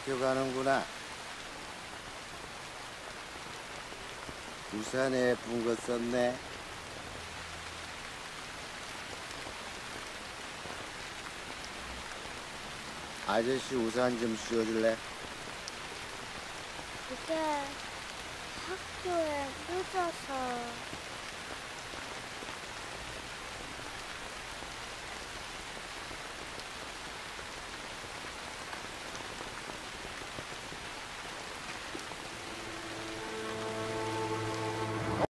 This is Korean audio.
학교 가는구나. 우산에 예쁜 거 썼네. 아저씨 우산 좀 씌워줄래? 이게 학교에 늦어서